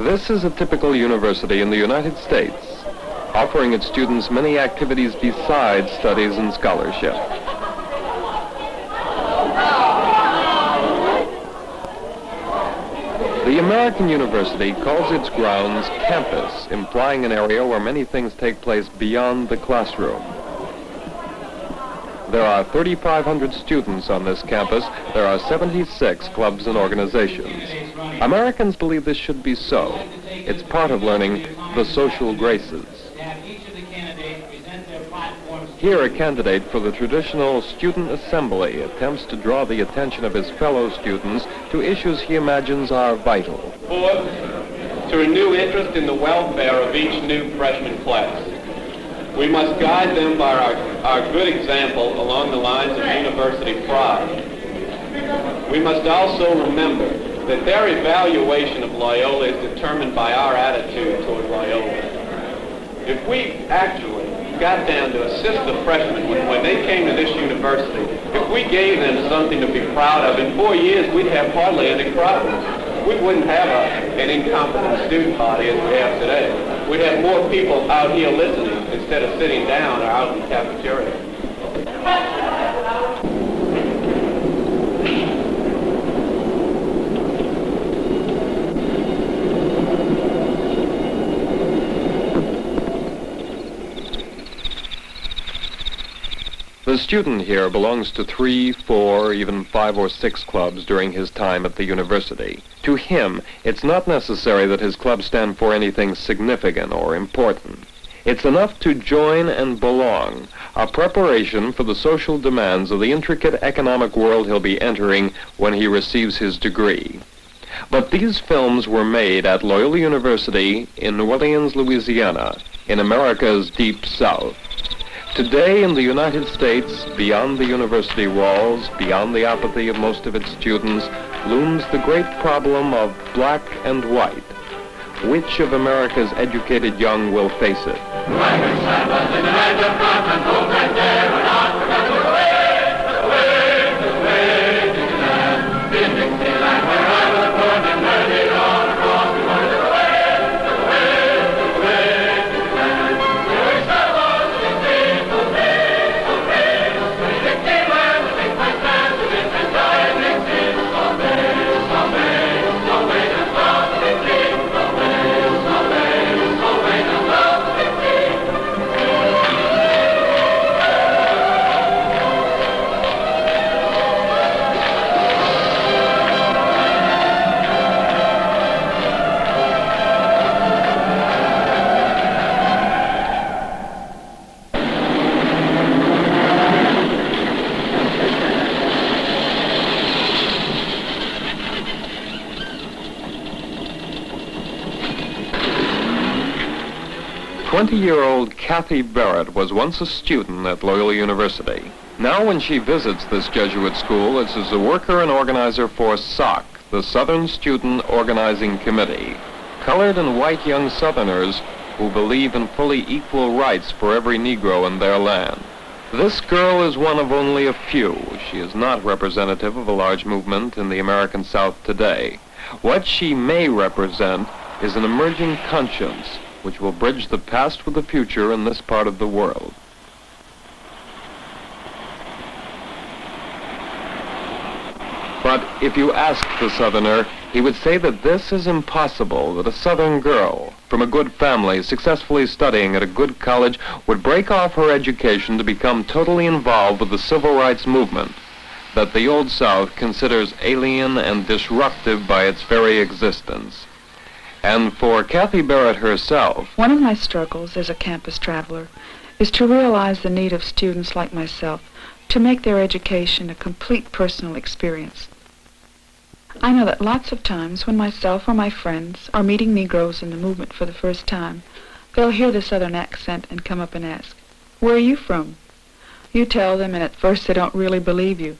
This is a typical university in the United States, offering its students many activities besides studies and scholarship. The American University calls its grounds campus, implying an area where many things take place beyond the classroom. There are 3,500 students on this campus. There are 76 clubs and organizations. Americans believe this should be so. It's part of learning the social graces. Here, a candidate for the traditional student assembly attempts to draw the attention of his fellow students to issues he imagines are vital. Fourth, to renew interest in the welfare of each new freshman class. We must guide them by our, our good example along the lines of university pride. We must also remember that their evaluation of Loyola is determined by our attitude toward Loyola. If we actually got down to assist the freshmen when, when they came to this university, if we gave them something to be proud of, in four years we'd have hardly any problems. We wouldn't have a, an incompetent student body as we have today. We'd have more people out here listening instead of sitting down or out in the cafeteria. Student here belongs to three, four, even five or six clubs during his time at the university. To him, it's not necessary that his club stand for anything significant or important. It's enough to join and belong, a preparation for the social demands of the intricate economic world he'll be entering when he receives his degree. But these films were made at Loyola University in New Orleans, Louisiana, in America's deep south. Today in the United States, beyond the university walls, beyond the apathy of most of its students, looms the great problem of black and white. Which of America's educated young will face it? Twenty-year-old Kathy Barrett was once a student at Loyola University. Now when she visits this Jesuit school, it's as a worker and organizer for SOC, the Southern Student Organizing Committee. Colored and white young Southerners who believe in fully equal rights for every Negro in their land. This girl is one of only a few. She is not representative of a large movement in the American South today. What she may represent is an emerging conscience which will bridge the past with the future in this part of the world. But if you asked the Southerner, he would say that this is impossible, that a Southern girl from a good family, successfully studying at a good college, would break off her education to become totally involved with the civil rights movement that the Old South considers alien and disruptive by its very existence. And for Kathy Barrett herself, One of my struggles as a campus traveler is to realize the need of students like myself to make their education a complete personal experience. I know that lots of times when myself or my friends are meeting Negroes in the movement for the first time, they'll hear the Southern accent and come up and ask, Where are you from? You tell them, and at first they don't really believe you.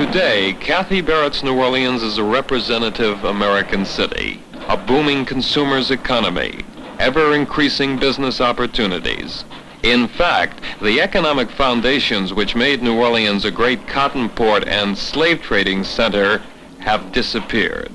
Today, Kathy Barrett's New Orleans is a representative American city, a booming consumer's economy, ever-increasing business opportunities. In fact, the economic foundations which made New Orleans a great cotton port and slave trading center have disappeared.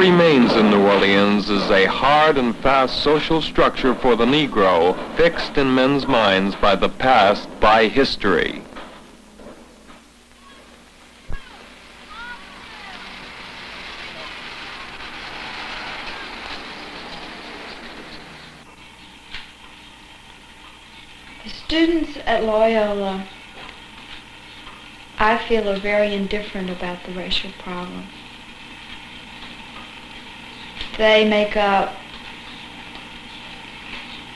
Remains in New Orleans is a hard and fast social structure for the Negro, fixed in men's minds by the past, by history. The students at Loyola, I feel, are very indifferent about the racial problem. They make up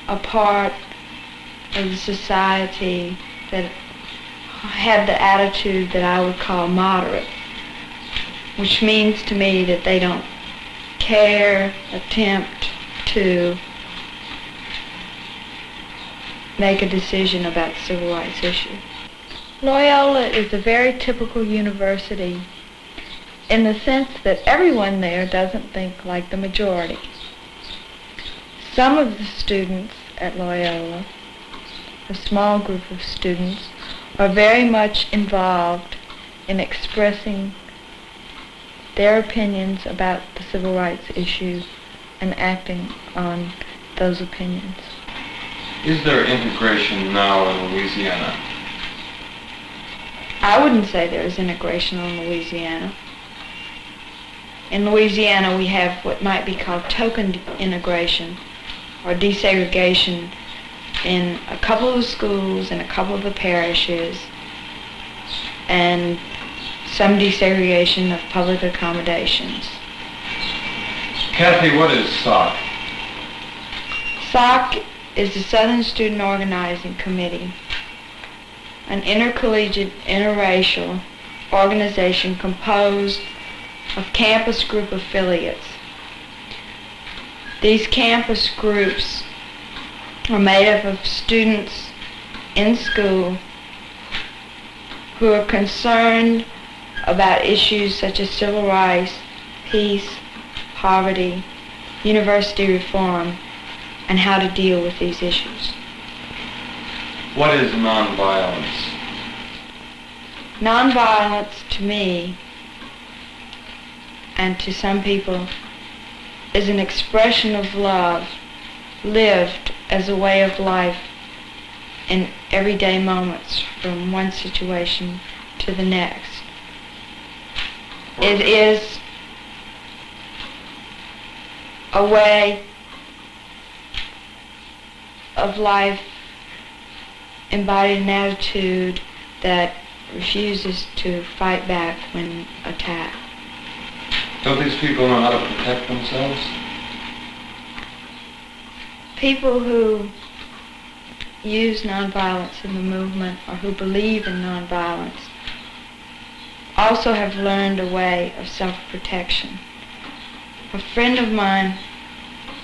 a part of the society that have the attitude that I would call moderate, which means to me that they don't care, attempt to make a decision about civil rights issue. Loyola is a very typical university in the sense that everyone there doesn't think like the majority. Some of the students at Loyola, a small group of students, are very much involved in expressing their opinions about the civil rights issue and acting on those opinions. Is there integration now in Louisiana? I wouldn't say there is integration in Louisiana. In Louisiana, we have what might be called token integration or desegregation in a couple of the schools and a couple of the parishes and some desegregation of public accommodations. Kathy, what is SOC? SOC is the Southern Student Organizing Committee, an intercollegiate, interracial organization composed of campus group affiliates. These campus groups are made up of students in school who are concerned about issues such as civil rights, peace, poverty, university reform, and how to deal with these issues. What is nonviolence? Nonviolence to me and to some people is an expression of love lived as a way of life in everyday moments from one situation to the next. It is a way of life embodied an attitude that refuses to fight back when attacked. Don't these people know how to protect themselves? People who use nonviolence in the movement or who believe in nonviolence also have learned a way of self-protection. A friend of mine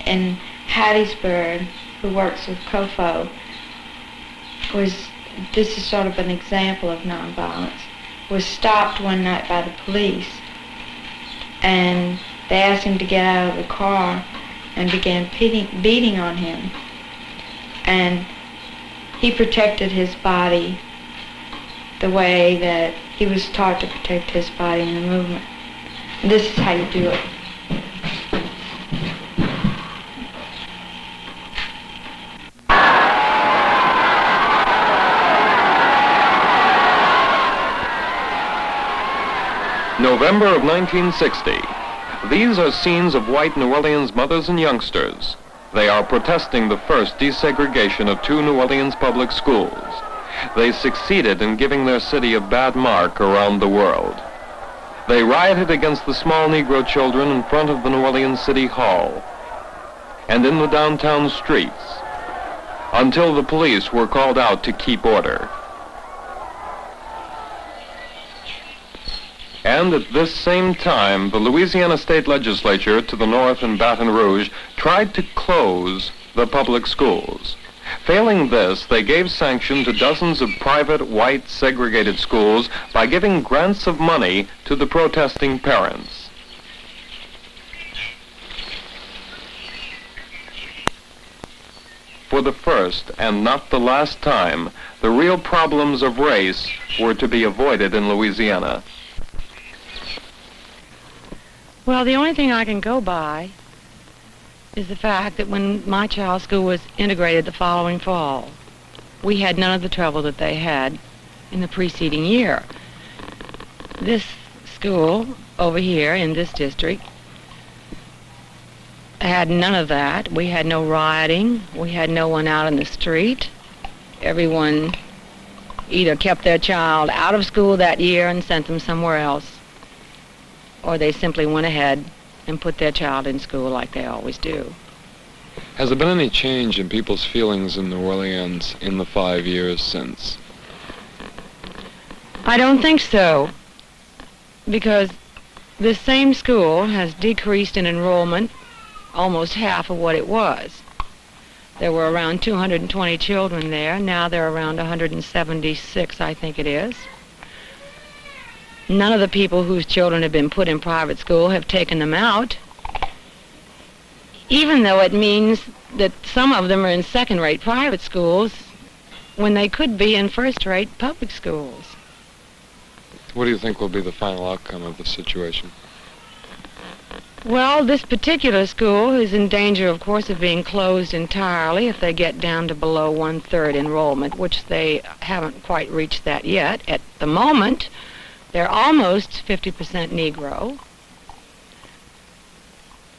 in Hattiesburg who works with COFO was, this is sort of an example of nonviolence, was stopped one night by the police and they asked him to get out of the car and began beating, beating on him. And he protected his body the way that he was taught to protect his body in the movement. This is how you do it. November of 1960. These are scenes of white New Orleans mothers and youngsters. They are protesting the first desegregation of two New Orleans public schools. They succeeded in giving their city a bad mark around the world. They rioted against the small Negro children in front of the New Orleans City Hall and in the downtown streets until the police were called out to keep order. And at this same time, the Louisiana State Legislature to the north in Baton Rouge tried to close the public schools. Failing this, they gave sanction to dozens of private white segregated schools by giving grants of money to the protesting parents. For the first and not the last time, the real problems of race were to be avoided in Louisiana. Well, the only thing I can go by is the fact that when my child's school was integrated the following fall, we had none of the trouble that they had in the preceding year. This school over here in this district had none of that. We had no rioting. We had no one out in the street. Everyone either kept their child out of school that year and sent them somewhere else, or they simply went ahead and put their child in school like they always do. Has there been any change in people's feelings in New Orleans in the five years since? I don't think so, because this same school has decreased in enrollment almost half of what it was. There were around 220 children there. Now there are around 176, I think it is. None of the people whose children have been put in private school have taken them out, even though it means that some of them are in second-rate private schools when they could be in first-rate public schools. What do you think will be the final outcome of the situation? Well, this particular school is in danger, of course, of being closed entirely if they get down to below one-third enrollment, which they haven't quite reached that yet. At the moment, they're almost 50% Negro.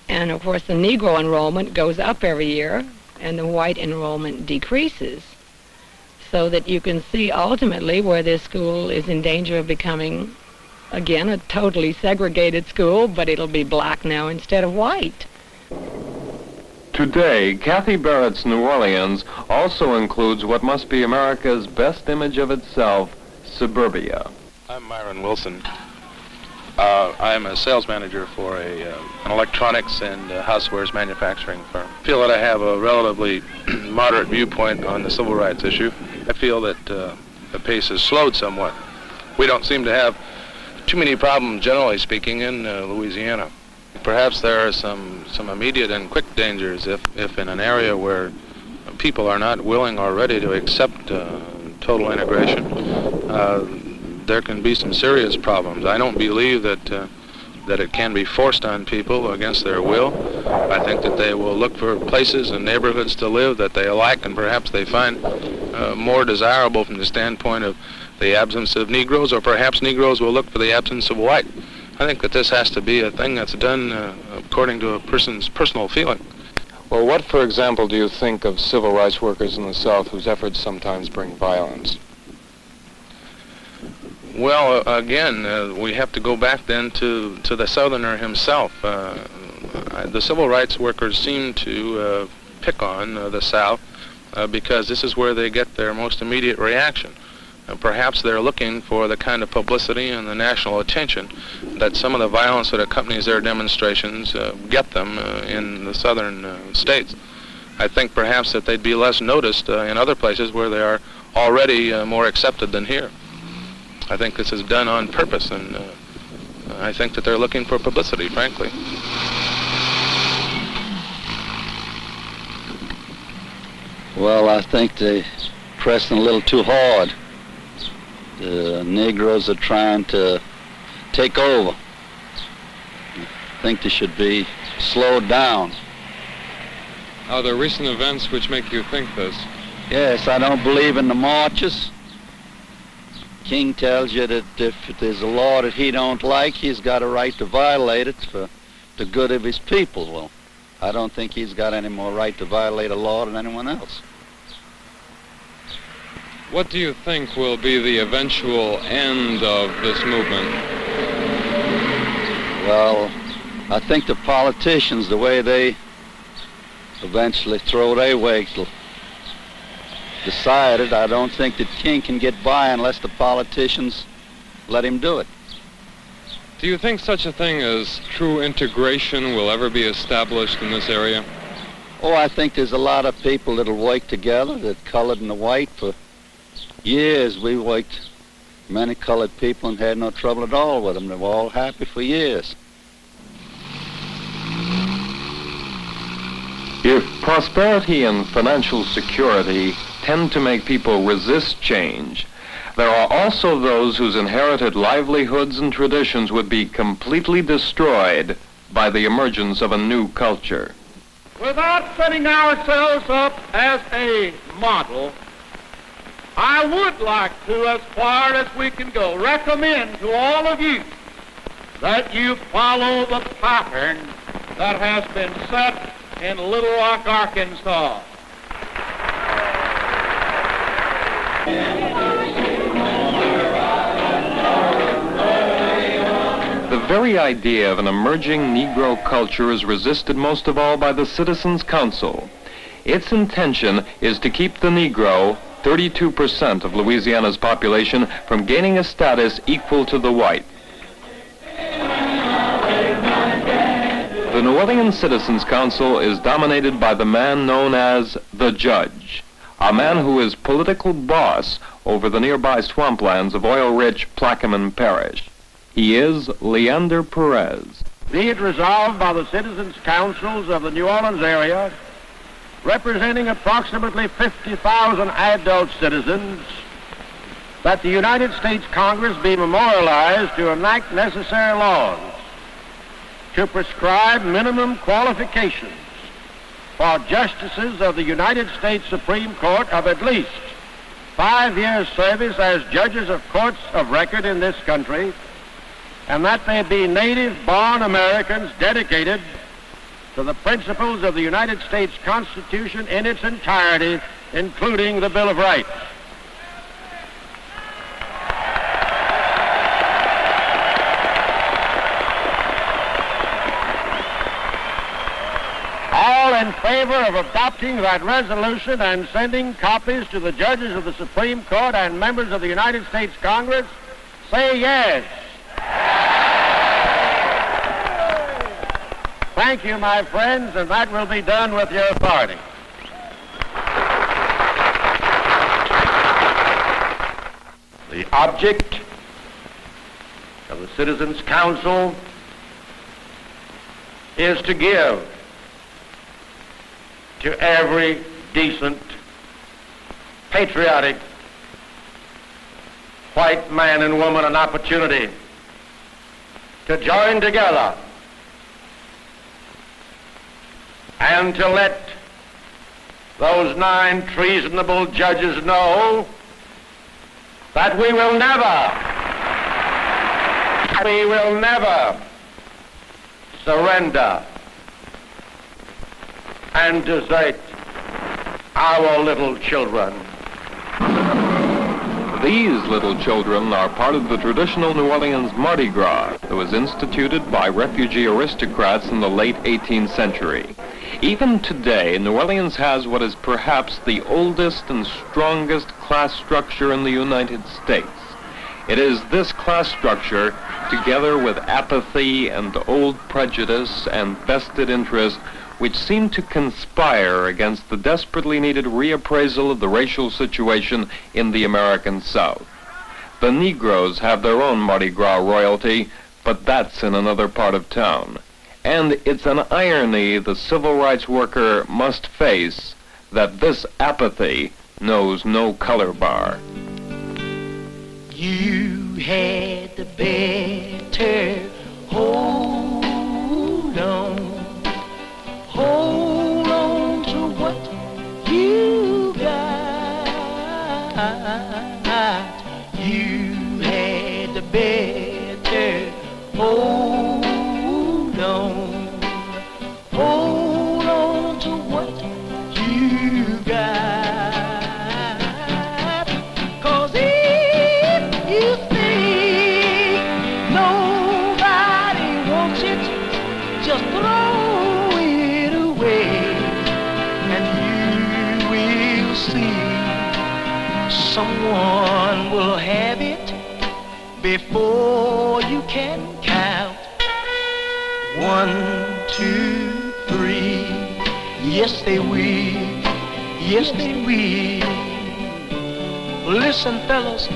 And, of course, the Negro enrollment goes up every year, and the white enrollment decreases. So that you can see ultimately where this school is in danger of becoming again, a totally segregated school, but it'll be black now instead of white. Today, Kathy Barrett's New Orleans also includes what must be America's best image of itself, suburbia. I'm Myron Wilson. Uh, I'm a sales manager for a, uh, an electronics and uh, housewares manufacturing firm. I feel that I have a relatively moderate viewpoint on the civil rights issue. I feel that uh, the pace has slowed somewhat. We don't seem to have too many problems, generally speaking, in uh, Louisiana. Perhaps there are some, some immediate and quick dangers if, if in an area where people are not willing or ready to accept uh, total integration, there can be some serious problems. I don't believe that, uh, that it can be forced on people against their will. I think that they will look for places and neighborhoods to live that they like and perhaps they find uh, more desirable from the standpoint of the absence of Negroes, or perhaps Negroes will look for the absence of white. I think that this has to be a thing that's done uh, according to a person's personal feeling. Well, what, for example, do you think of civil rights workers in the South whose efforts sometimes bring violence? Well, uh, again, uh, we have to go back then to, to the Southerner himself. Uh, the civil rights workers seem to uh, pick on uh, the South because this is where they get their most immediate reaction. Perhaps they're looking for the kind of publicity and the national attention that some of the violence that accompanies their demonstrations get them in the southern states. I think perhaps that they'd be less noticed in other places where they are already more accepted than here. I think this is done on purpose, and uh, I think that they're looking for publicity, frankly. Well, I think they're pressing a little too hard. The Negroes are trying to take over. I think they should be slowed down. Are there recent events which make you think this? Yes, I don't believe in the marches. King tells you that if there's a law that he don't like, he's got a right to violate it for the good of his people. Well, I don't think he's got any more right to violate a law than anyone else. What do you think will be the eventual end of this movement? Well, I think the politicians, the way they eventually throw their weight, will decide it. I don't think that King can get by unless the politicians let him do it. Do you think such a thing as true integration will ever be established in this area? Oh, I think there's a lot of people that'll work together, that colored and the white, for years. We worked many colored people and had no trouble at all with them. They were all happy for years. If prosperity and financial security tend to make people resist change, there are also those whose inherited livelihoods and traditions would be completely destroyed by the emergence of a new culture. Without setting ourselves up as a model, I would like to, as far as we can go, recommend to all of you that you follow the pattern that has been set in Little Rock, Arkansas. The very idea of an emerging Negro culture is resisted most of all by the Citizens Council. Its intention is to keep the Negro, 32% of Louisiana's population, from gaining a status equal to the white. The New Orleans Citizens Council is dominated by the man known as the Judge, a man who is political boss over the nearby swamplands of oil-rich Plaquemines Parish. He is Leander Perez. Be it resolved by the citizens' councils of the New Orleans area, representing approximately 50,000 adult citizens, that the United States Congress be memorialized to enact necessary laws to prescribe minimum qualifications for justices of the United States Supreme Court of at least five years' service as judges of courts of record in this country and that they be native-born Americans dedicated to the principles of the United States Constitution in its entirety, including the Bill of Rights. All in favor of adopting that resolution and sending copies to the judges of the Supreme Court and members of the United States Congress, say yes. Thank you, my friends, and that will be done with your authority. The object of the Citizens Council is to give to every decent, patriotic white man and woman an opportunity to join together and to let those nine treasonable judges know that we will never, we will never surrender and desert our little children. These little children are part of the traditional New Orleans Mardi Gras that was instituted by refugee aristocrats in the late 18th century. Even today, New Orleans has what is perhaps the oldest and strongest class structure in the United States. It is this class structure, together with apathy and old prejudice and vested interest, which seem to conspire against the desperately needed reappraisal of the racial situation in the American South. The Negroes have their own Mardi Gras royalty, but that's in another part of town. And it's an irony the civil rights worker must face that this apathy knows no color bar. You had the better hold on. Had before you can count. One, two, three. Yes, they will. Yes, they will. Listen, fellas.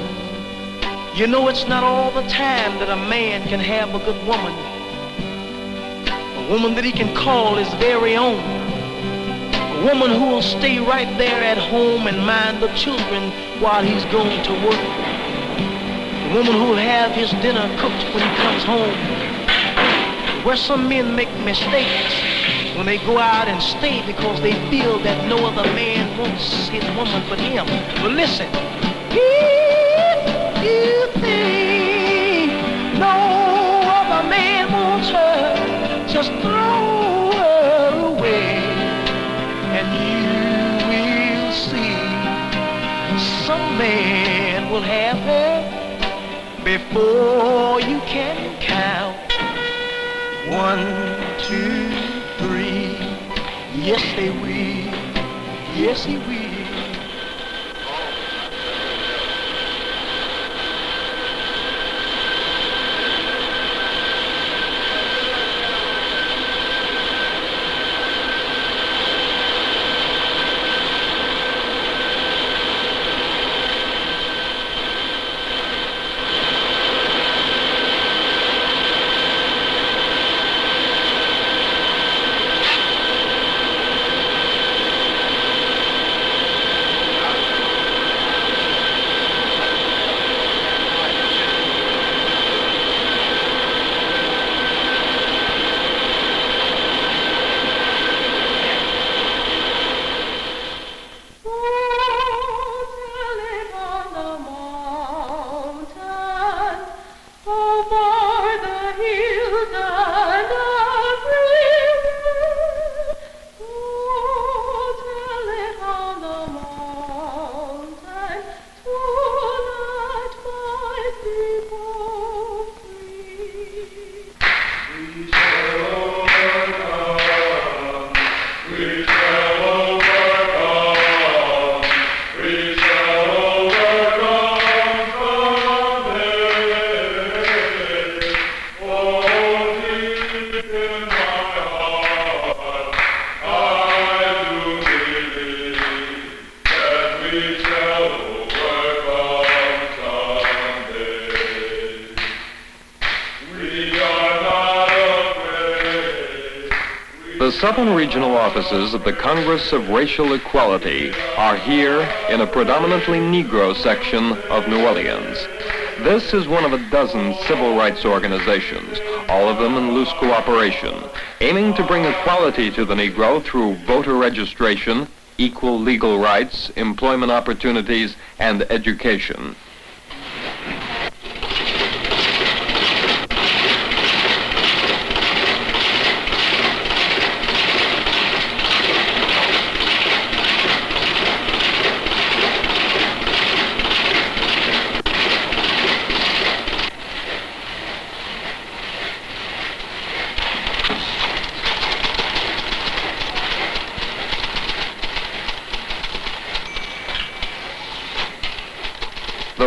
You know it's not all the time that a man can have a good woman. A woman that he can call his very own. A woman who will stay right there at home and mind the children while he's going to work. A woman who will have his dinner cooked when he comes home. Where some men make mistakes when they go out and stay because they feel that no other man wants his woman but him. But listen, if you think no other man wants her, just throw her away and you will see some man will have her before you can count. One, two, three. Yes, they will. Yes, he will. Southern Regional Offices of the Congress of Racial Equality are here in a predominantly Negro section of New Orleans. This is one of a dozen civil rights organizations, all of them in loose cooperation, aiming to bring equality to the Negro through voter registration, equal legal rights, employment opportunities, and education.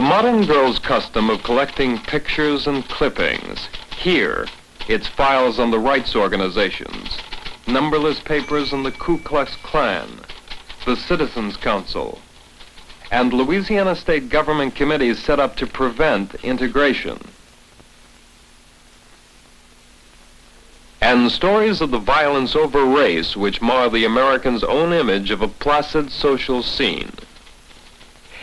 Modern girl's custom of collecting pictures and clippings. Here, it's files on the rights organizations, numberless papers on the Ku Klux Klan, the Citizens Council, and Louisiana state government committees set up to prevent integration. And stories of the violence over race which mar the American's own image of a placid social scene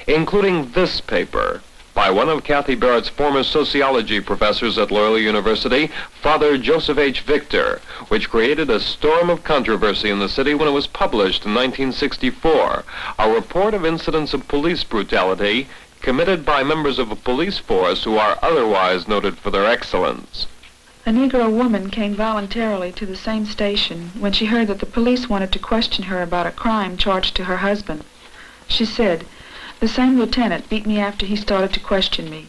including this paper by one of Kathy Barrett's former sociology professors at Loyola University, Father Joseph H. Fichter, which created a storm of controversy in the city when it was published in 1964, a report of incidents of police brutality committed by members of a police force who are otherwise noted for their excellence. A Negro woman came voluntarily to the same station when she heard that the police wanted to question her about a crime charged to her husband. She said, the same lieutenant beat me after he started to question me.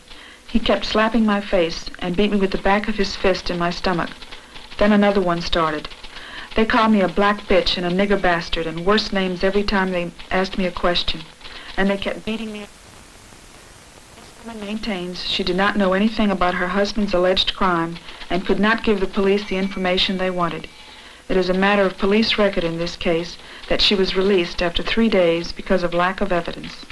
He kept slapping my face and beat me with the back of his fist in my stomach. Then another one started. They called me a black bitch and a nigger bastard and worse names every time they asked me a question. And they kept beating me. This woman maintains she did not know anything about her husband's alleged crime and could not give the police the information they wanted. It is a matter of police record in this case that she was released after three days because of lack of evidence.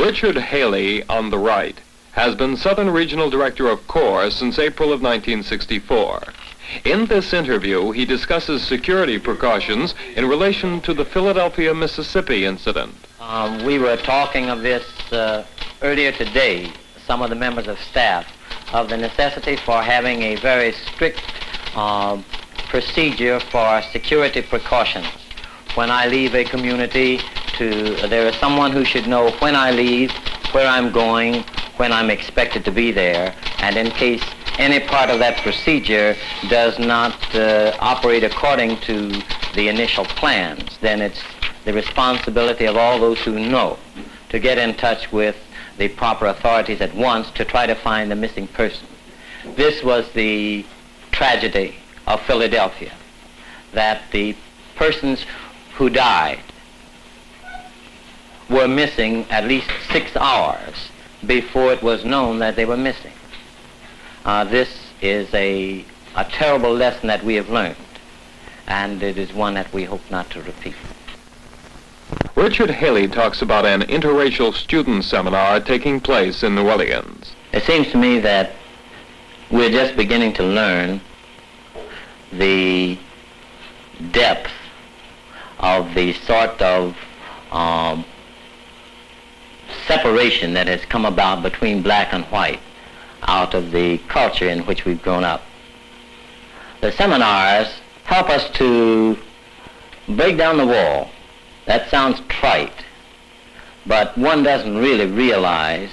Richard Haley, on the right, has been Southern Regional Director of CORE since April of 1964. In this interview, he discusses security precautions in relation to the Philadelphia, Mississippi incident. Um, we were talking of this uh, earlier today, some of the members of staff, of the necessity for having a very strict uh, procedure for security precautions. When I leave a community, to, there is someone who should know when I leave, where I'm going, when I'm expected to be there, and in case any part of that procedure does not uh, operate according to the initial plans, then it's the responsibility of all those who know to get in touch with the proper authorities at once to try to find the missing person. This was the tragedy of Philadelphia, that the persons who died were missing at least six hours before it was known that they were missing. Uh, this is a, a terrible lesson that we have learned, and it is one that we hope not to repeat. Richard Haley talks about an interracial student seminar taking place in New Orleans. It seems to me that we're just beginning to learn the depth of the sort of um, separation that has come about between black and white out of the culture in which we've grown up. The seminars help us to break down the wall. That sounds trite, but one doesn't really realize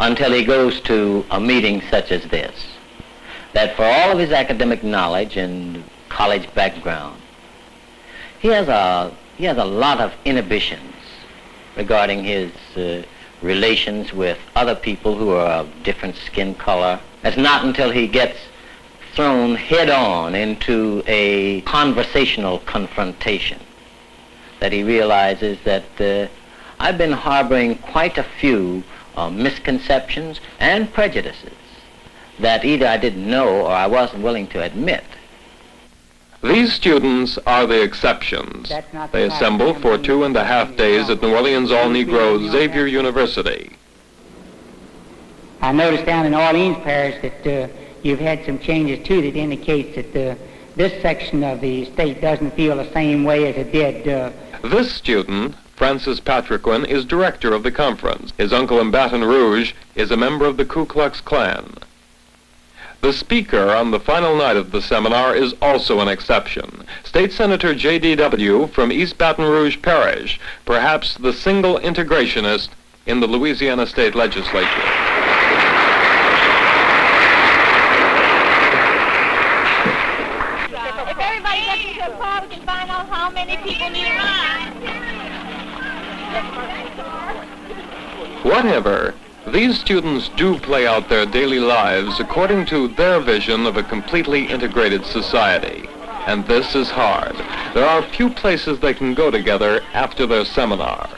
until he goes to a meeting such as this that for all of his academic knowledge and college background, he has a, he has a lot of inhibitions regarding his uh, relations with other people who are of different skin color. It's not until he gets thrown head on into a conversational confrontation that he realizes that uh, I've been harboring quite a few uh, misconceptions and prejudices that either I didn't know or I wasn't willing to admit. These students are the exceptions. They assemble for two and a half days at New Orleans All-Negro Xavier University. I noticed down in Orleans Parish that uh, you've had some changes too that indicates that uh, this section of the state doesn't feel the same way as it did. Uh, this student, Francis Patriquin, is director of the conference. His uncle in Baton Rouge is a member of the Ku Klux Klan. The speaker on the final night of the seminar is also an exception. State Senator J.D. DeBlieux from East Baton Rouge Parish, perhaps the single integrationist in the Louisiana State Legislature. If everybody gets into a car, we can find out how many people need a ride. Whatever, these students do play out their daily lives according to their vision of a completely integrated society. And this is hard. There are few places they can go together after their seminar.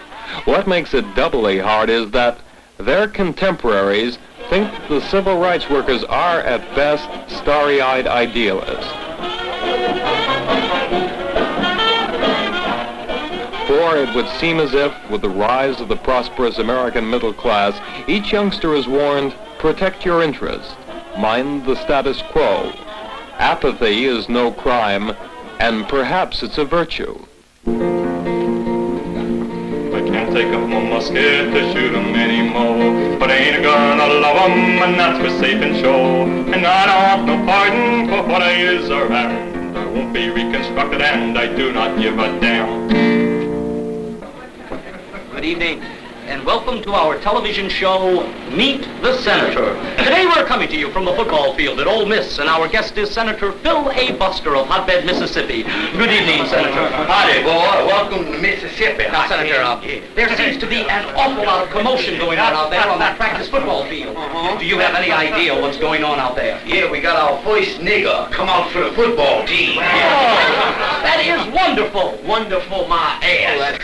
What makes it doubly hard is that their contemporaries think the civil rights workers are at best starry-eyed idealists. For it would seem as if, with the rise of the prosperous American middle class, each youngster is warned, protect your interests, mind the status quo. Apathy is no crime, and perhaps it's a virtue. I can't take up my musket to anymore. But I ain't gonna and that's for safe and sure. And I don't want no pardon for what I is or am. I won't be reconstructed, and I do not give a damn. Good evening, and welcome to our television show, Meet the Senator. Today we're coming to you from the football field at Ole Miss, and our guest is Senator Phil A. Buster of Hotbed, Mississippi. Good evening, Senator. Howdy, boy. Welcome to Mississippi. Now, Senator, uh, there seems to be an awful lot of commotion going on out there on that practice football field. Do you have any idea what's going on out there? Yeah, we got our first nigger come out for the football team. Oh, that is wonderful. Wonderful, my ass.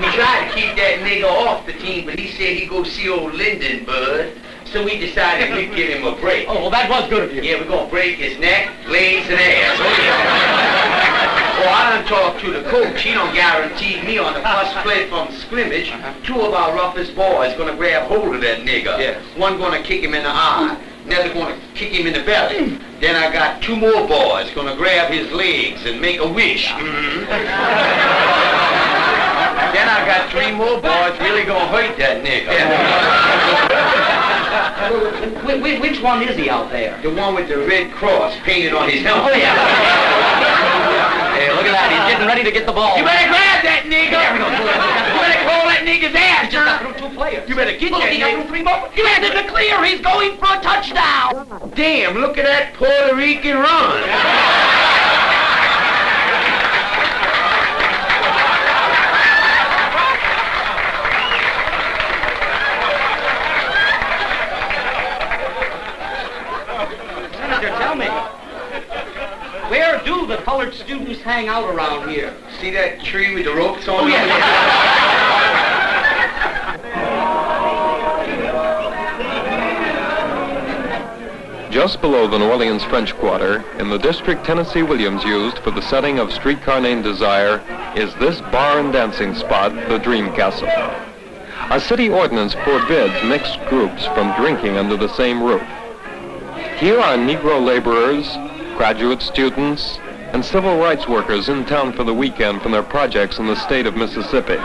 we tried to keep that nigger off the but he said he'd go see old Lyndon, bud. So we decided we'd give him a break. Oh, well, that was good of you. Yeah, we're gonna break his neck, legs, and ass. Oh, yeah. well, I done talked to the coach. He don't guarantee me on the first play from scrimmage, two of our roughest boys gonna grab hold of that nigger. Yeah. One gonna kick him in the eye. Another gonna kick him in the belly. Then I got two more boys gonna grab his legs and make a wish. Mhm. Then I got three more boys really gonna hurt that nigga. Wh- which one is he out there? The one with the red cross painted on his helmet. Oh, yeah. Hey, look at that. He's getting ready to get the ball. You better grab that nigga. There we go. You better call that nigga's ass. He just got through two players. You better get Look, that he nigga. through three more. You had to clear. He's going for a touchdown. Damn, look at that Puerto Rican run. Senator, tell me. Where do the colored students hang out around here? See that tree with the ropes on Oh, it? yeah. Just below the New Orleans French Quarter, in the district Tennessee Williams used for the setting of Streetcar Named Desire, is this bar and dancing spot, the Dream Castle. A city ordinance forbids mixed groups from drinking under the same roof. Here are Negro laborers, graduate students, and civil rights workers in town for the weekend from their projects in the state of Mississippi.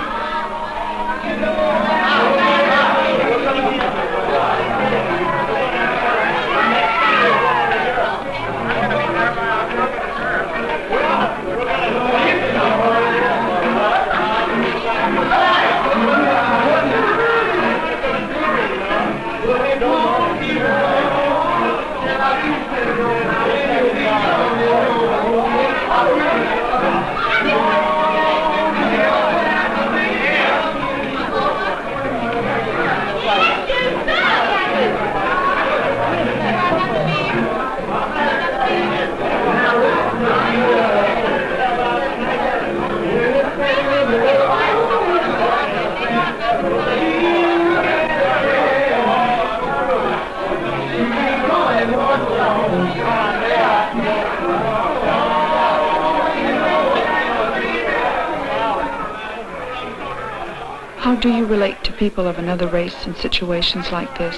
Do you relate to people of another race in situations like this?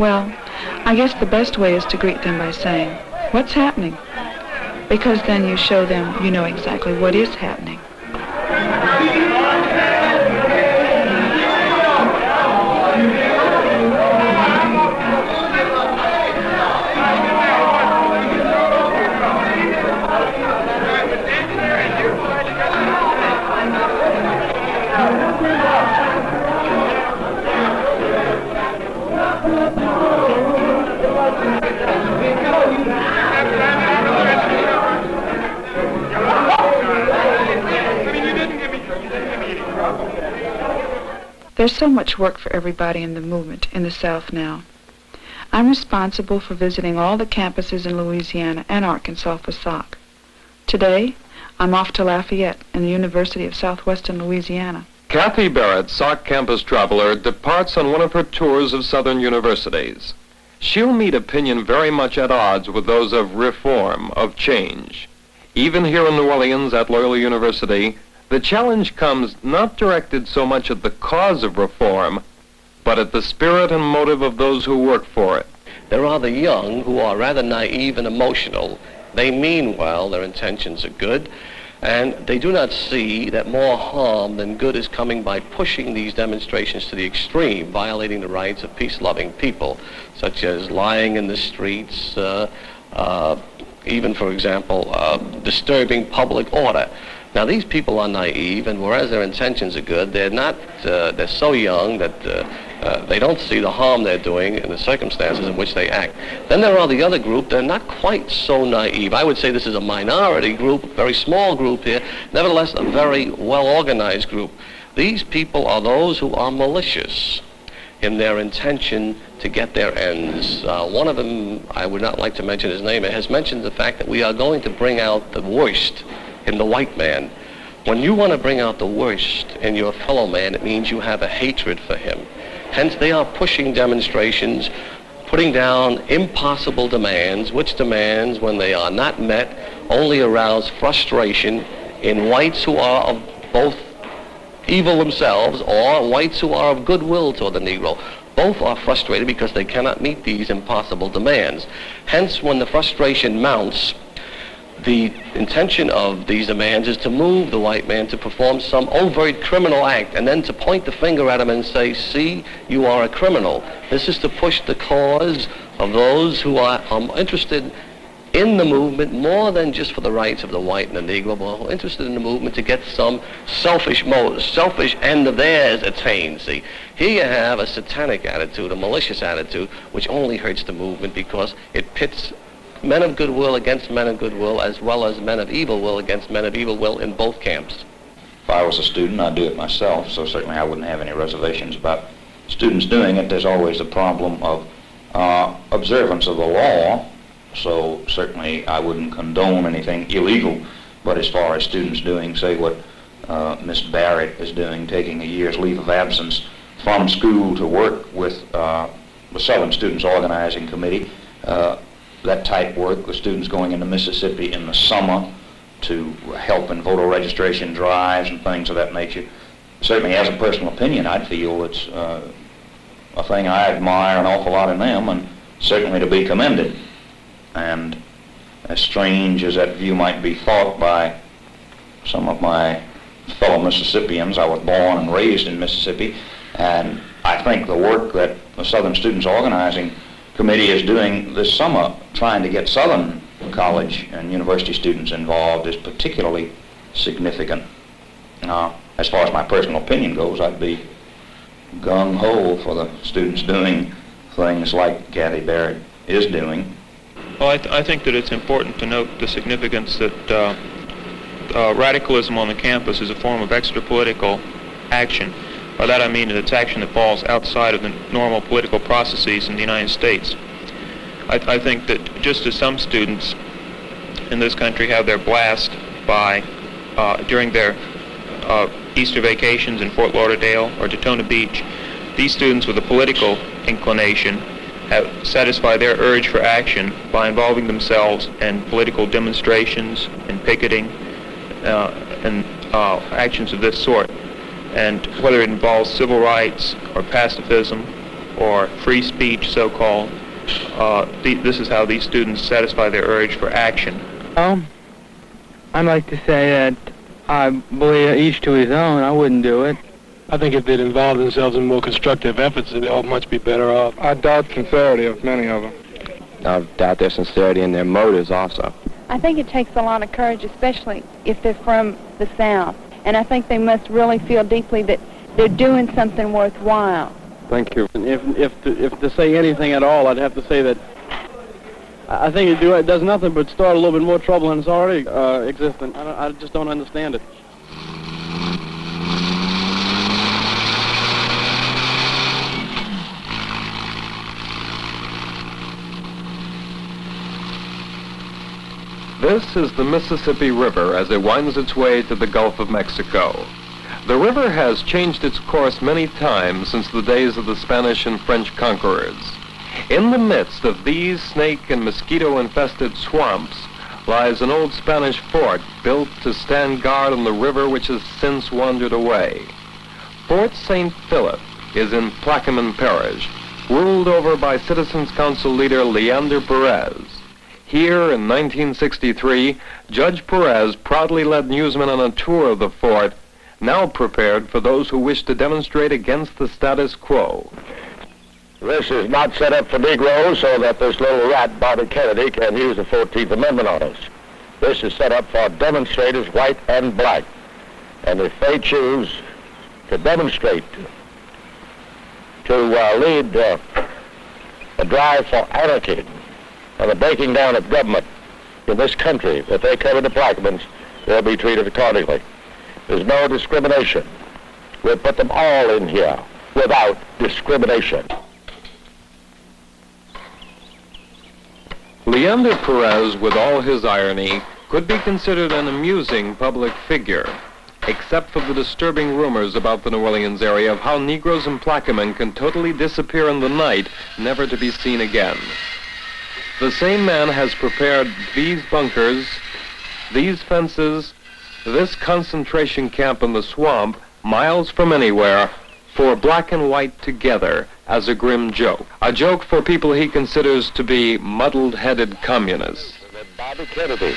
Well, I guess the best way is to greet them by saying, what's happening? Because then you show them you know exactly what is happening. There's so much work for everybody in the movement in the South now. I'm responsible for visiting all the campuses in Louisiana and Arkansas for SSOC. Today, I'm off to Lafayette and the University of Southwestern Louisiana. Kathy Barrett, SSOC campus traveler, departs on one of her tours of southern universities. She'll meet opinion very much at odds with those of reform, of change. Even here in New Orleans at Loyola University, the challenge comes not directed so much at the cause of reform, but at the spirit and motive of those who work for it. There are the young who are rather naive and emotional. They mean well, their intentions are good, and they do not see that more harm than good is coming by pushing these demonstrations to the extreme, violating the rights of peace-loving people, such as lying in the streets, uh, uh, even, for example, uh, disturbing public order. Now, these people are naive, and whereas their intentions are good, they're not, uh, they're so young that uh, uh, they don't see the harm they're doing in the circumstances in which they act. Then there are the other group, they're not quite so naive. I would say this is a minority group, very small group here, nevertheless a very well-organized group. These people are those who are malicious in their intention to get their ends. Uh, one of them, I would not like to mention his name, has mentioned the fact that we are going to bring out the worst in the white man. When you want to bring out the worst in your fellow man, it means you have a hatred for him. Hence, they are pushing demonstrations, putting down impossible demands, which demands, when they are not met, only arouse frustration in whites who are of both evil themselves or whites who are of goodwill toward the Negro. Both are frustrated because they cannot meet these impossible demands. Hence, when the frustration mounts, the intention of these demands is to move the white man to perform some overt criminal act and then to point the finger at him and say, see, you are a criminal. This is to push the cause of those who are um, interested in the movement more than just for the rights of the white and the Negro, but who are interested in the movement to get some selfish motive, selfish end of theirs attained. See, here you have a satanic attitude, a malicious attitude, which only hurts the movement because it pits men of goodwill against men of goodwill, as well as men of evil will against men of evil will in both camps. If I was a student, I'd do it myself, so certainly I wouldn't have any reservations about students doing it. There's always the problem of uh, observance of the law, so certainly I wouldn't condone anything illegal. But as far as students doing, say, what uh, Miss Barrett is doing, taking a year's leave of absence from school to work with uh, the Southern Students Organizing Committee, uh, that type work with students going into Mississippi in the summer to help in voter registration drives and things of that nature. Certainly, as a personal opinion, I'd feel it's uh, a thing I admire an awful lot in them and certainly to be commended. And as strange as that view might be thought by some of my fellow Mississippians, I was born and raised in Mississippi, and I think the work that the Southern Students Organizing Committee is doing this summer, trying to get Southern college and university students involved, is particularly significant. Now, as far as my personal opinion goes, I'd be gung-ho for the students doing things like Kathy Barrett is doing. Well, I, th I think that it's important to note the significance that uh, uh, radicalism on the campus is a form of extra-political action. By that I mean that it's action that falls outside of the normal political processes in the United States. I, I think that just as some students in this country have their blast by uh, during their uh, Easter vacations in Fort Lauderdale or Daytona Beach, these students with a political inclination have satisfied their urge for action by involving themselves in political demonstrations and picketing uh, and uh, actions of this sort and whether it involves civil rights or pacifism or free speech, so-called, uh, this is how these students satisfy their urge for action. Um, I'd like to say that I believe each to his own. I wouldn't do it. I think if they'd involve themselves in more constructive efforts, they'd all much be better off. I doubt sincerity of many of them. I doubt their sincerity and their motives also. I think it takes a lot of courage, especially if they're from the South. And I think they must really feel deeply that they're doing something worthwhile. Thank you. If, if, to, if to say anything at all, I'd have to say that I think it, do, it does nothing but start a little bit more trouble than it's already uh, existing. I, I just don't understand it. This is the Mississippi River as it winds its way to the Gulf of Mexico. The river has changed its course many times since the days of the Spanish and French conquerors. In the midst of these snake and mosquito-infested swamps lies an old Spanish fort built to stand guard on the river which has since wandered away. Fort St. Philip is in Plaquemines Parish, ruled over by Citizens Council leader Leander Perez. Here in 1963, Judge Perez proudly led newsmen on a tour of the fort, now prepared for those who wish to demonstrate against the status quo. This is not set up for Negroes so that this little rat, Bobby Kennedy, can use the 14th Amendment on us. This is set up for demonstrators, white and black. And if they choose to demonstrate, to uh, lead uh, a drive for anarchy and the breaking down of government in this country, if they come into Plaquemines, they'll be treated accordingly. There's no discrimination. We'll put them all in here without discrimination. Leander Perez, with all his irony, could be considered an amusing public figure, except for the disturbing rumors about the New Orleans area of how Negroes in Plaquemines can totally disappear in the night, never to be seen again. The same man has prepared these bunkers, these fences, this concentration camp in the swamp, miles from anywhere, for black and white together as a grim joke. A joke for people he considers to be muddled-headed communists. Bobby Kennedy,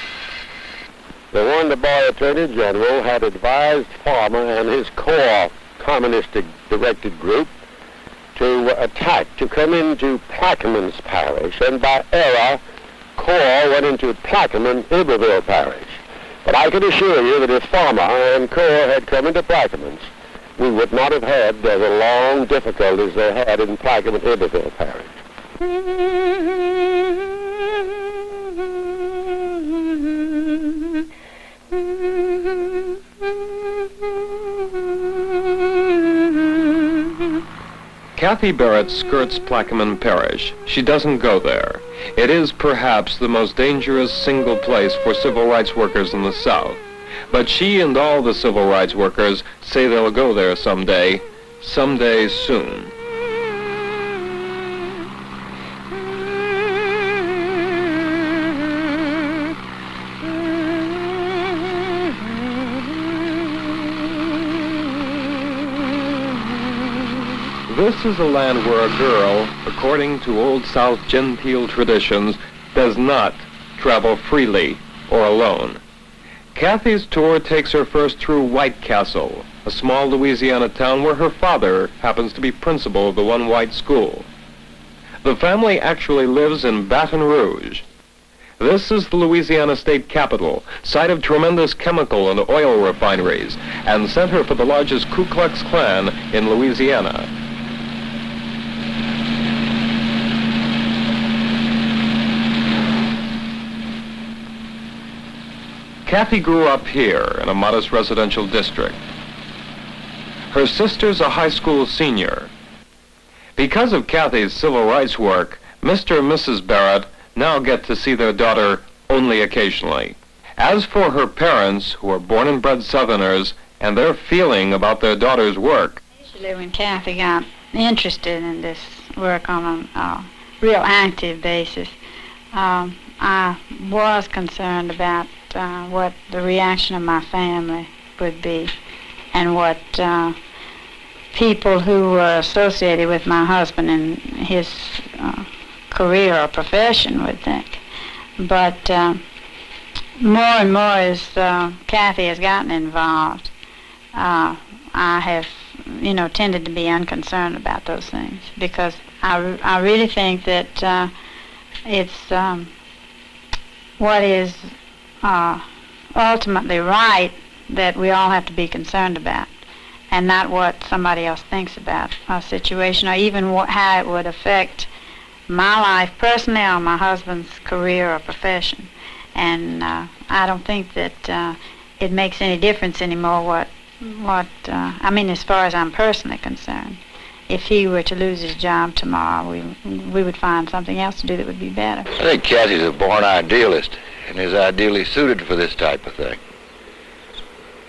the the boy attorney general had advised Farmer and his CORE communistic directed group to attack, to come into Plaquemines Parish, and by error, CORE went into Plaquemine, Iberville Parish. But I can assure you that if Farmer and CORE had come into Plaquemines, we would not have had the long difficulties they had in Plaquemine, Iberville Parish. Kathy Barrett skirts Plaquemines Parish. She doesn't go there. It is perhaps the most dangerous single place for civil rights workers in the South. But she and all the civil rights workers say they'll go there someday, someday soon. This is a land where a girl, according to Old South genteel traditions, does not travel freely or alone. Kathy's tour takes her first through White Castle, a small Louisiana town where her father happens to be principal of the one white school. The family actually lives in Baton Rouge. This is the Louisiana state capital, site of tremendous chemical and oil refineries, and center for the largest Ku Klux Klan in Louisiana. Kathy grew up here in a modest residential district. Her sister's a high school senior. Because of Kathy's civil rights work, Mr. and Mrs. Barrett now get to see their daughter only occasionally. As for her parents, who are born and bred Southerners, and their feeling about their daughter's work, Initially, when Kathy got interested in this work on a uh, real active basis, um, I was concerned about uh, what the reaction of my family would be and what uh, people who were associated with my husband and his uh, career or profession would think. But uh, more and more as uh, Kathy has gotten involved, uh, I have, you know, tended to be unconcerned about those things because I, I really think that uh, it's um, what is ultimately right that we all have to be concerned about and not what somebody else thinks about our situation or even what, how it would affect my life personally or my husband's career or profession. And uh, I don't think that uh, it makes any difference anymore what, what uh, I mean, as far as I'm personally concerned. If he were to lose his job tomorrow, we, we would find something else to do that would be better. I think Kathy's a born idealist and is ideally suited for this type of thing.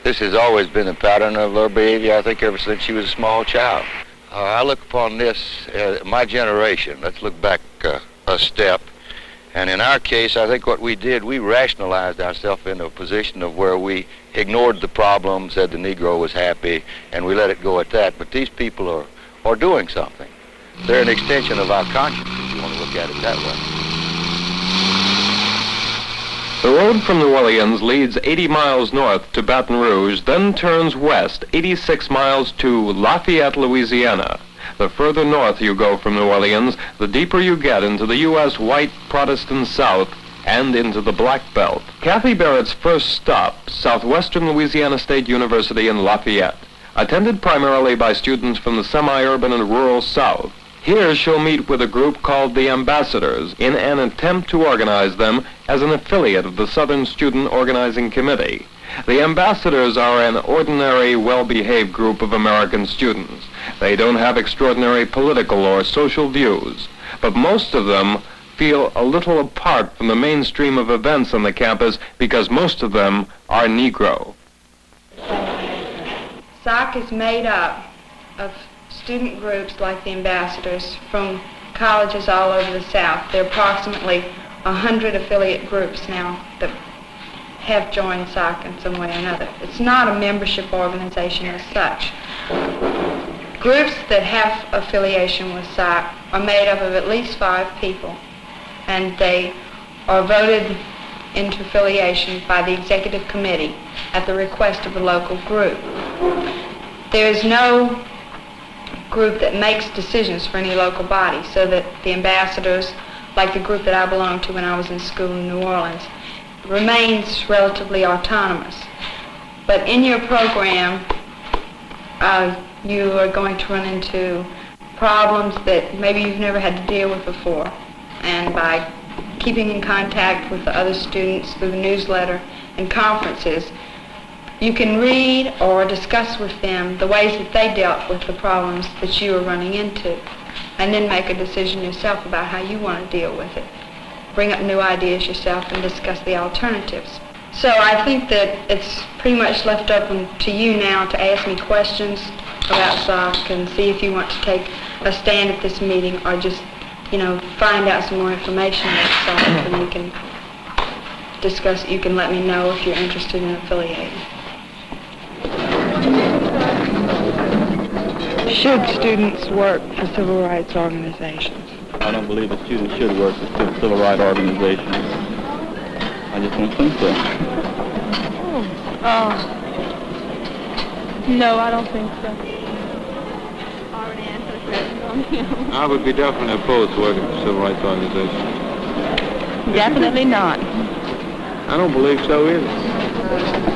This has always been the pattern of her behavior, I think, ever since she was a small child. Uh, I look upon this, uh, my generation, let's look back uh, a step. And in our case, I think what we did, we rationalized ourselves into a position of where we ignored the problem, said the Negro was happy, and we let it go at that. But these people are, are doing something. They're an extension of our conscience, if you want to look at it that way. The road from New Orleans leads 80 miles north to Baton Rouge, then turns west 86 miles to Lafayette, Louisiana. The further north you go from New Orleans, the deeper you get into the U.S. white Protestant South and into the Black Belt. Kathy Barrett's first stop, Southwestern Louisiana State University in Lafayette, attended primarily by students from the semi-urban and rural South. Here she'll meet with a group called the Ambassadors in an attempt to organize them as an affiliate of the Southern Student Organizing Committee. The ambassadors are an ordinary, well-behaved group of American students. They don't have extraordinary political or social views, but most of them feel a little apart from the mainstream of events on the campus because most of them are Negro. SSOC is made up of student groups like the ambassadors from colleges all over the South. There are approximately 100 affiliate groups now that have joined SSOC in some way or another. It's not a membership organization as such. Groups that have affiliation with SSOC are made up of at least five people, and they are voted into affiliation by the executive committee at the request of the local group. There is no group that makes decisions for any local body, so that the ambassadors, like the group that I belonged to when I was in school in New Orleans, remains relatively autonomous. But in your program, uh, you are going to run into problems that maybe you've never had to deal with before. And by keeping in contact with the other students through the newsletter and conferences, you can read or discuss with them the ways that they dealt with the problems that you are running into, and then make a decision yourself about how you want to deal with it bring up new ideas yourself and discuss the alternatives. So I think that it's pretty much left open to you now to ask me questions about SSOC and see if you want to take a stand at this meeting or just, you know, find out some more information about SSOC and we can discuss. You can let me know if you're interested in affiliating. Should students work for civil rights organizations? I don't believe a student should work for civil rights organizations. I just don't think so. Oh. oh. No, I don't think so. I would be definitely opposed to working for civil rights organizations. Definitely not. I don't believe so either.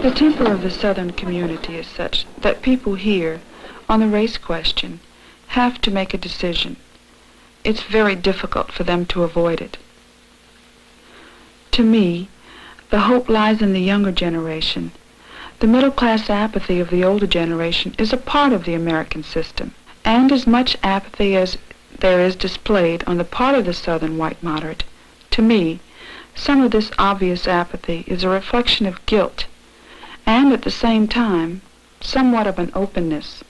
The temper of the Southern community is such that people here on the race question have to make a decision. It's very difficult for them to avoid it. To me, the hope lies in the younger generation. The middle-class apathy of the older generation is a part of the American system, and as much apathy as there is displayed on the part of the Southern white moderate, to me, some of this obvious apathy is a reflection of guilt, and at the same time, somewhat of an openness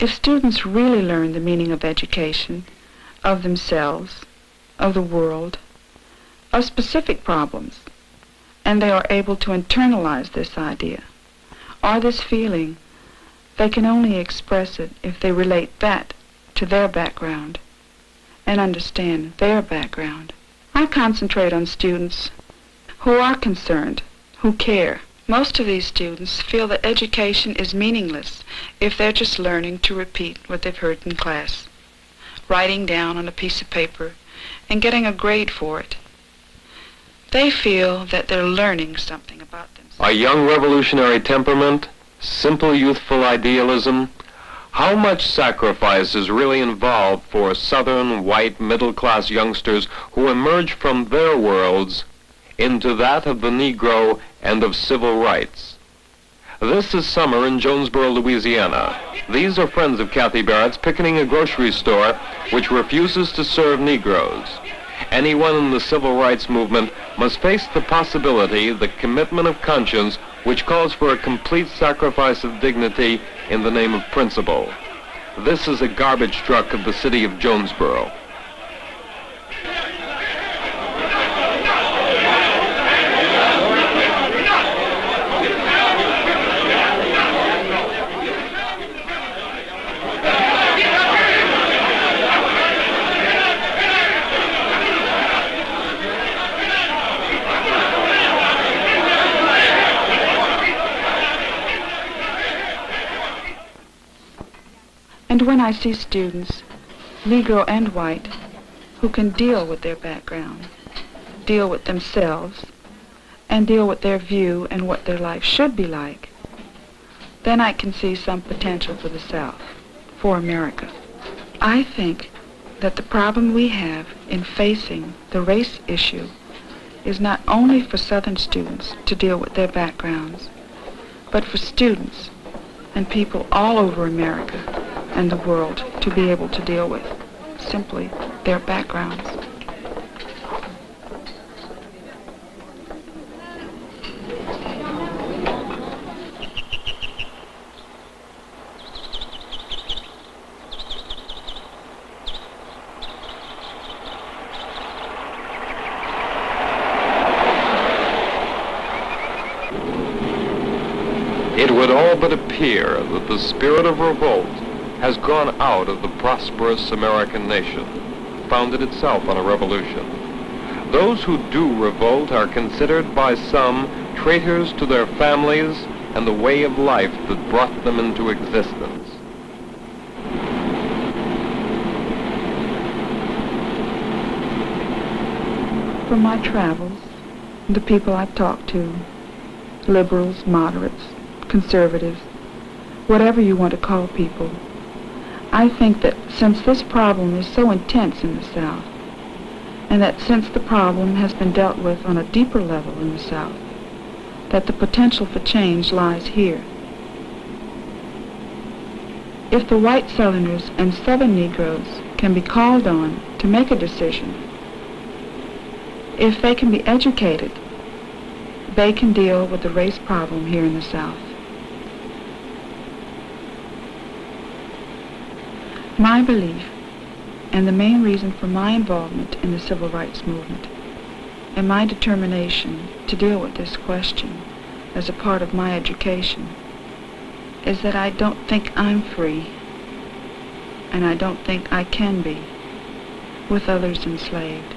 if students really learn the meaning of education, of themselves, of the world, of specific problems, and they are able to internalize this idea or this feeling, they can only express it if they relate that to their background and understand their background. I concentrate on students who are concerned, who care, most of these students feel that education is meaningless if they're just learning to repeat what they've heard in class, writing down on a piece of paper and getting a grade for it. They feel that they're learning something about themselves. A young revolutionary temperament, simple youthful idealism, how much sacrifice is really involved for Southern white middle-class youngsters who emerge from their worlds into that of the Negro and of civil rights. This is summer in Jonesboro, Louisiana. These are friends of Kathy Barrett's picketing a grocery store which refuses to serve Negroes. anyone in the civil rights movement must face the possibility, the commitment of conscience, which calls for a complete sacrifice of dignity in the name of principle. This is a garbage truck of the city of Jonesboro. When I see students, Negro and white, who can deal with their background, deal with themselves, and deal with their view and what their life should be like, then I can see some potential for the South, for America. I think that the problem we have in facing the race issue is not only for Southern students to deal with their backgrounds, but for students and people all over America and the world to be able to deal with simply their backgrounds. It would all but appear that the spirit of revolt has gone out of the prosperous American nation, founded itself on a revolution. Those who do revolt are considered by some traitors to their families and the way of life that brought them into existence. From my travels, the people I've talked to, liberals, moderates, conservatives, whatever you want to call people, I think that since this problem is so intense in the South, and that since the problem has been dealt with on a deeper level in the South, that the potential for change lies here. If the white Southerners and Southern Negroes can be called on to make a decision, if they can be educated, they can deal with the race problem here in the South. My belief, and the main reason for my involvement in the civil rights movement, and my determination to deal with this question as a part of my education, is that I don't think I'm free, and I don't think I can be, with others enslaved,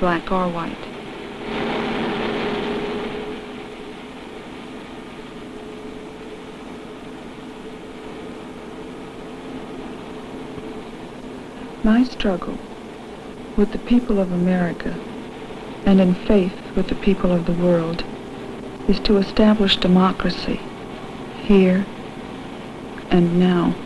black or white. My struggle with the people of America and in faith with the people of the world is to establish democracy here and now.